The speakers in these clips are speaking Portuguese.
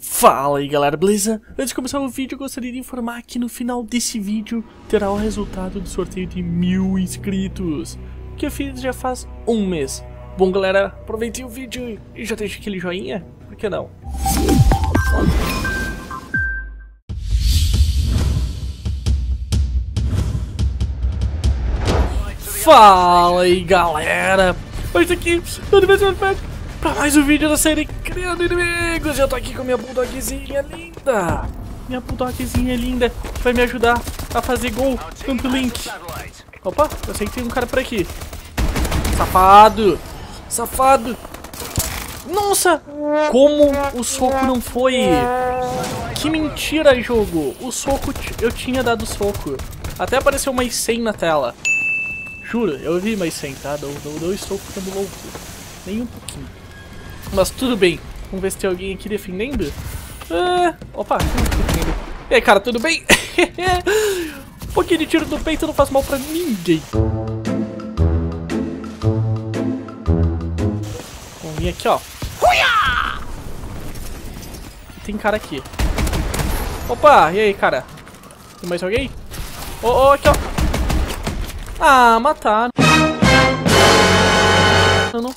Fala aí galera, beleza? Antes de começar o vídeo eu gostaria de informar que no final desse vídeo terá o resultado do sorteio de mil inscritos Que eu fiz já faz um mês Bom galera, aproveitem o vídeo e já deixa aquele joinha, por que não? Fala aí galera, hoje aqui no Universo para mais um vídeo da série Criando Inimigos. Eu tô aqui com minha bulldogzinha linda. Minha bulldogzinha linda vai me ajudar a fazer gol tanto Link. Opa, eu sei que tem um cara por aqui. Safado. Safado. Nossa, como o soco não foi. Que mentira, jogo. O soco, eu tinha dado soco. Até apareceu mais 100 na tela. Juro, eu vi mais 100, tá? Não, não, não estou ficando louco. Nem um pouquinho. Mas tudo bem. Vamos ver se tem alguém aqui defendendo. Ah, opa, defendendo. E aí, cara, tudo bem? um pouquinho de tiro no peito não faz mal pra ninguém. Vamos vir aqui, ó. Tem cara aqui. Opa, e aí, cara? Tem mais alguém? Ô, oh, oh, aqui, ó. Ah, mataram. Não,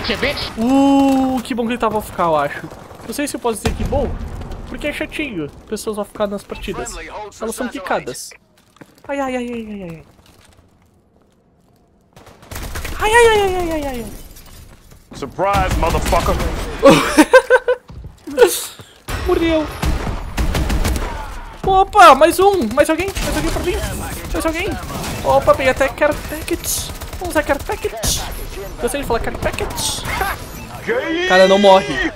não. Opa! Uh, que bom que ele tava a ficar, eu acho. Não sei se eu posso dizer que bom, porque é chatinho. Pessoas vão ficar nas partidas. Elas são quicadas. Ai, ai, ai, ai, ai, ai. Ai, ai, ai, ai, ai, ai, ai. Surprise, motherfucker! Morreu. Opa, mais um. Mais alguém? Mais alguém pra mim? Mais alguém? Opa, peguei até care package. Vamos usar care package. Gostei de falar care package. Cara, não morre.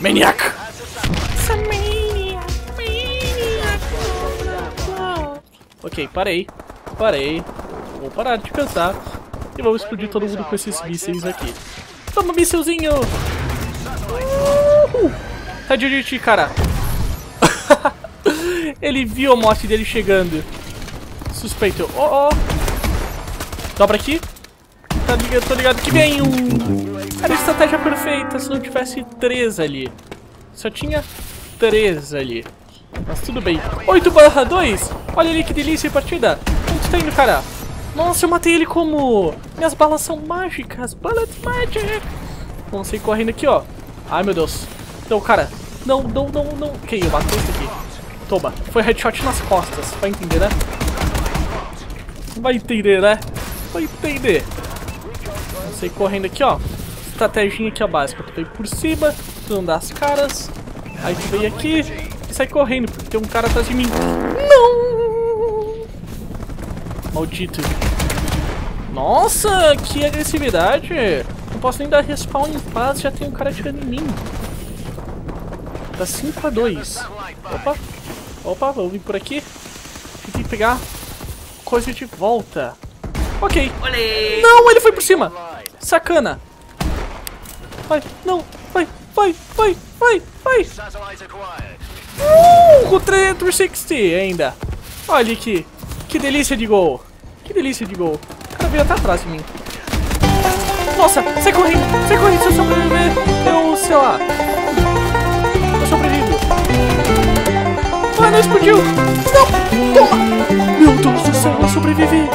Maniac. Ok, parei. Parei. Vou parar de cantar. E vamos explodir todo mundo com esses mísseis aqui. Toma, mísselzinho! Uhul! Tá de ti, cara. Ele viu a morte dele chegando. Suspeito. Oh, oh. Dobra aqui. Tá ligado, tô ligado que vem um... Era a estratégia perfeita se não tivesse três ali. Só tinha três ali. Mas tudo bem. 8 barra 2. Olha ali que delícia partida. Onde tá indo, cara? Nossa, eu matei ele como... Minhas balas são mágicas. Bullet magic. Vamos sair correndo aqui, ó. Ai, meu Deus. Não, cara. Não, não, não, não. Ok, eu matei isso aqui. Toma. Foi headshot nas costas. Vai entender, né? Vai entender, né? Vai entender. Vamos sair correndo aqui, ó. Estratégia aqui, ó, básica. Tu veio por cima, tu não dá as caras. Aí tu veio aqui e sai correndo, porque tem um cara atrás de mim. Não! Maldito. Nossa, que agressividade. Não posso nem dar respawn em paz, já tem um cara atirando em mim. Tá 5 a 2. Opa. Opa, vou vir por aqui. Tem que pegar coisa de volta. Ok. Não, ele foi por cima. Sacana. Vai, não. Vai, vai, vai, vai, vai. Uh, com 360 ainda. Olha aqui. Que delícia de gol. Que delícia de gol. O cara veio até atrás de mim. Nossa, sai correndo, sai correndo. Se eu sobreviver, eu, sei lá. Eu sobrevivo. Ah, não explodiu. Não, toma. Meu Deus do céu, eu sobrevivi.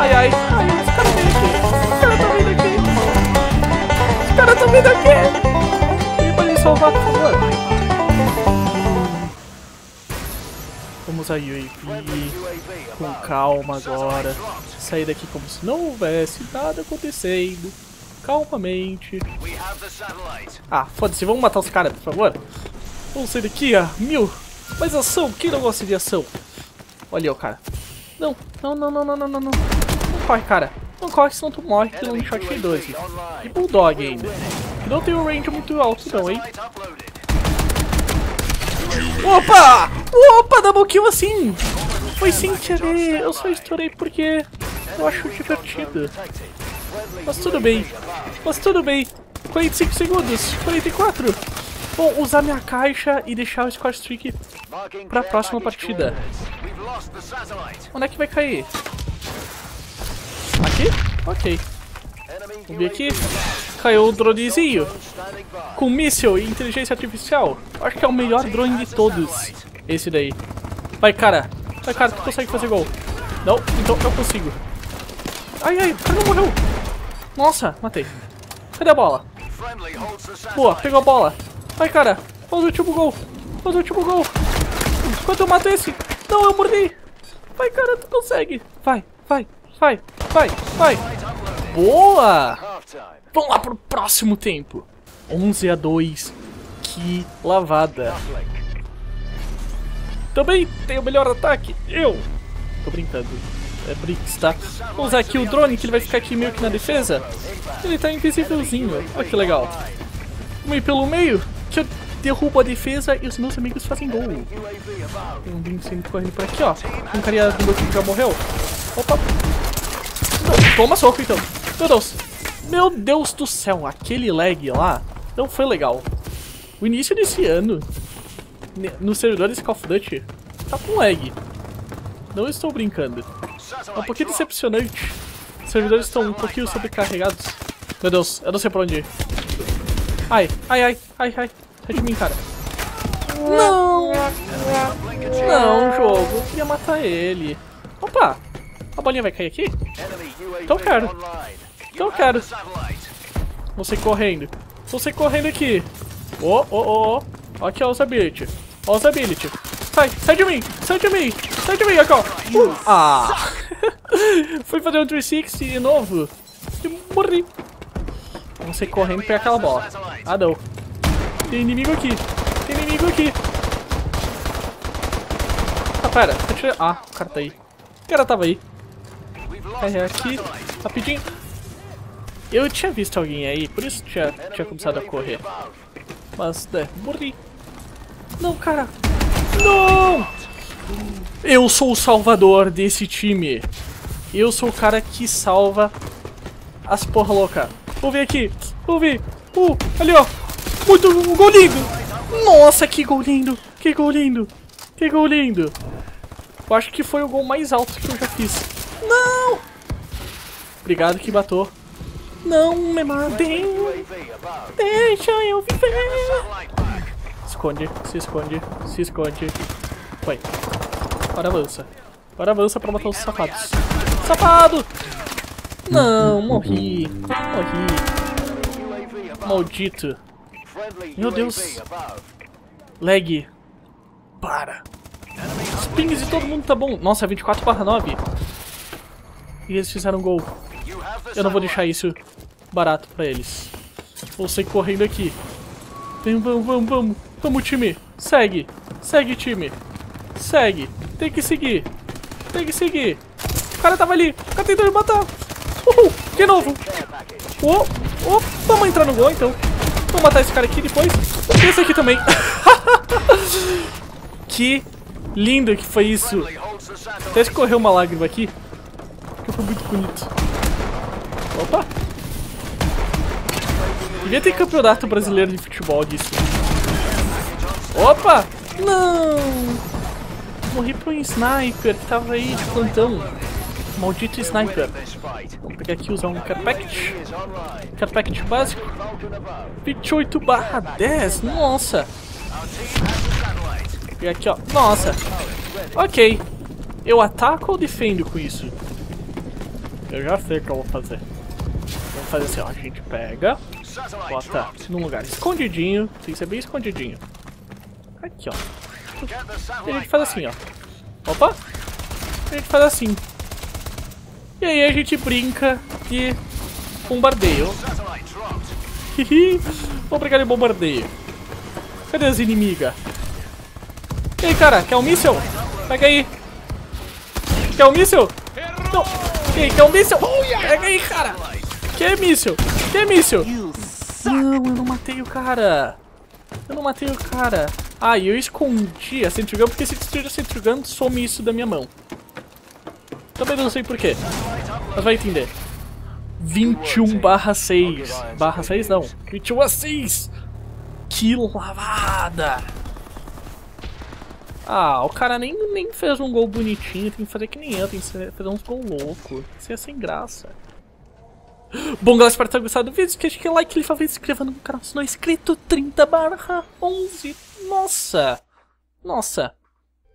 Ai, ai. Ai, esse cara vem aqui. Esse cara tá vindo aqui. Esse cara tá vindo aqui. Vem pra me salvar, por favor. Vamos a UAV com calma agora. Sair daqui como se não houvesse nada acontecendo. Calmamente. Ah, foda-se, vamos matar os caras, por favor. Vamos sair daqui, ah, mil. Mas ação, quem não gosta de ação? Olha o cara. Não, não, não, não, não, não, não. Corre, cara. Não corre, senão tu morre pelo um shot 12. E Bulldog ainda. Não tem um range muito alto não, hein. Opa! Opa, double kill assim! Foi sem querer, eu só estourei porque eu acho divertido. Mas tudo bem, mas tudo bem. 45 segundos, 44. Bom, usar minha caixa e deixar o score streak pra próxima partida. Onde é que vai cair? Aqui? Ok. Vir aqui. Caiu o dronezinho. Com míssil e inteligência artificial. Acho que é o melhor drone de todos. Esse daí. Vai, cara. Vai, cara, tu consegue fazer gol. Não? Então eu consigo. Ai, ai, o cara não morreu. Nossa, matei. Cadê a bola? Boa, pegou a bola. Vai, cara. Faz o último gol. Faz o último gol. Enquanto eu mato esse. Não, eu morri. Vai, cara, tu consegue. Vai, vai, vai, vai, vai. Boa! Vamos lá pro próximo tempo. 11 a 2. Que lavada. Também tem o melhor ataque. Eu. Tô brincando. É Brix, tá? Vou usar aqui o drone, que ele vai ficar aqui meio que na defesa. Ele tá invisívelzinho. Olha que legal. Vamos ir pelo meio, que eu derrubo a defesa e os meus amigos fazem gol. Tem um Vincent correndo por aqui, ó. Um carinha do meu time já morreu. Opa. Toma soco, então. Meu Deus. Meu Deus do céu, aquele lag lá não foi legal. O início desse ano, no servidor desse Call of Duty, tá com lag. Não estou brincando. É um pouquinho decepcionante. Os servidores estão um pouquinho sobrecarregados. Meu Deus, eu não sei pra onde ir. Ai, ai, ai, ai, ai. Sai de mim, cara. Não! Não, jogo. Eu queria matar ele. Opa! A bolinha vai cair aqui? Então eu quero. Então eu quero. Vou sair correndo. Vou sair correndo aqui. Oh, oh, oh, oh. Aqui, ó, o usability. Ó, o usability. Sai, sai de mim, sai de mim, sai de mim, aqui, ó. Uh, ah! Fui fazer um 360 de novo. E morri. Vamos sair correndo pra aquela bola. Ah, não. Tem inimigo aqui. Tem inimigo aqui. Ah, pera. Ah, o cara tá aí. O cara tava aí. É, aqui. Rapidinho. Eu tinha visto alguém aí, por isso tinha, tinha começado a correr. Mas, né, morri. Não, cara. Não! Eu sou o salvador desse time. Eu sou o cara que salva as porra louca. Vou ver aqui. Vou ver. Uh, ali ó. Muito um gol lindo. Nossa, que gol lindo. Que gol lindo. Que gol lindo. Eu acho que foi o gol mais alto que eu já fiz. Não! Obrigado que matou. Não me matem. Deixa eu viver. Esconde, se esconde, se esconde. Foi. Agora avança. Agora avança pra matar os sapados. Safado! Não, morri. Morri. Maldito. Meu Deus. Lag. Para. Os pings de todo mundo tá bom. Nossa, 24 barra 9. E eles fizeram gol. Eu não vou deixar isso barato pra eles. Vou sair correndo aqui. Vamos, vamos, vamos, vamos. Vamos, time. Segue. Segue, time. Segue. Tem que seguir. Tem que seguir. O cara tava ali. O cara tentando me matar. Uhul. De novo. Oh, oh. Vamos entrar no gol, então. Vamos matar esse cara aqui depois. E esse aqui também. que lindo que foi isso. Até escorreu uma lágrima aqui. Foi muito bonito. Opa. Devia ter campeonato brasileiro de futebol disso. Opa! Não! Morri pra um sniper que tava aí de plantão. Maldito sniper. Vamos pegar aqui e usar um carpect. Carpect básico. 28 barra 10. Nossa! E aqui, ó. Nossa! Ok. Eu ataco ou defendo com isso? Eu já sei o que eu vou fazer. Vamos fazer assim, ó. A gente pega, bota num lugar escondidinho. Tem que ser bem escondidinho. Aqui, ó. E a gente faz assim, ó. Opa! A gente faz assim. E aí a gente brinca de bombardeio. Vamos brincar de bombardeio. Cadê as inimigas? E aí, cara, quer um míssel? Pega aí. Quer um míssel? Não. E aí, quer um míssel? Pega aí, cara. Quer míssel? Quer míssel? Não, eu não matei o cara. Eu não matei o cara. Ah, e eu escondi a Centrigun porque se destruir a Centrigun, some isso da minha mão. Também não sei porquê. Mas vai entender. 21 barra 6. Barra 6 não. 21 a 6. Que lavada. Ah, o cara nem, nem fez um gol bonitinho. Tem que fazer que nem eu. Tem que fazer uns gols loucos. Isso é sem graça. Bom, galera, espero que tenham gostado do vídeo. Que que like, clique favorito, se inscreva no canal se não é inscrito. 30 barra 11. Nossa. Nossa.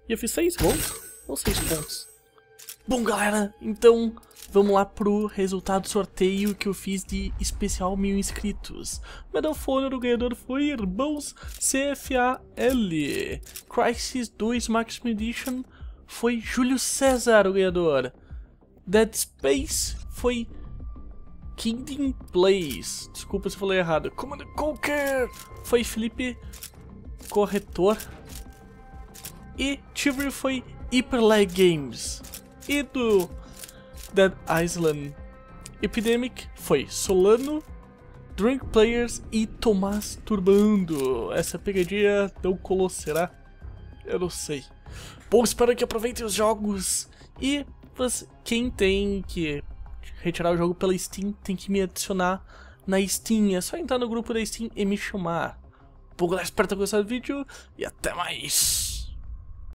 E eu fiz 6 gols? Ou 6 pontos? Bom, galera, então vamos lá pro resultado do sorteio que eu fiz de especial mil inscritos. Medal Folha do ganhador foi Irmãos CFAL. Crisis 2 Maximum Edition foi Júlio César o ganhador. Dead Space foi Kingdom Plays. Desculpa se eu falei errado. Command Conquer foi Felipe Corretor. E Tivry foi Hyperlag Games. E do Dead Island Epidemic foi Solano, Drink Players e Tomás Turbando. Essa pegadinha não colou, será? Eu não sei. Bom, espero que aproveitem os jogos. E quem tem que retirar o jogo pela Steam tem que me adicionar na Steam. É só entrar no grupo da Steam e me chamar. Bom, galera, espero ter gostado do vídeo e até mais.